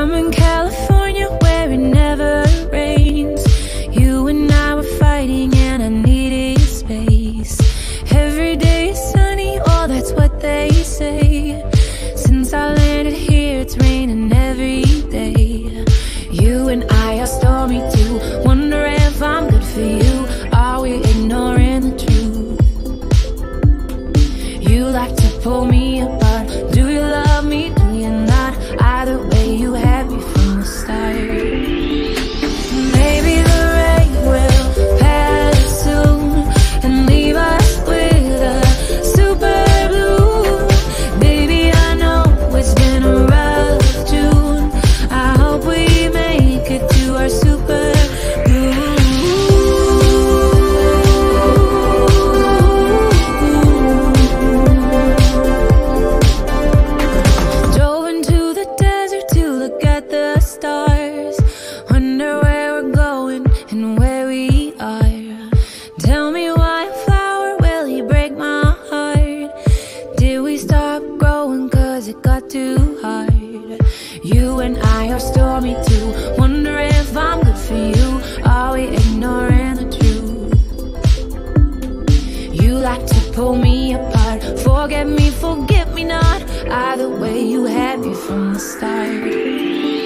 I'm in California where it never rains. You and I were fighting and I needed space. Every day is sunny, oh, that's what they say. Since I landed here, it's raining it got too hard? You and I are stormy too. Like to pull me apart. Forget me, forget me not. Either way, you had me from the start.